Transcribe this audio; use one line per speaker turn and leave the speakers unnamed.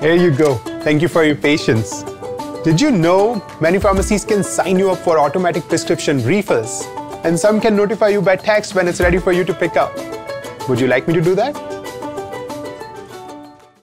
Here you go. Thank you for your patience. Did you know many pharmacies can sign you up for automatic prescription refills? And some can notify you by text when it's ready for you to pick up. Would you like me to do that?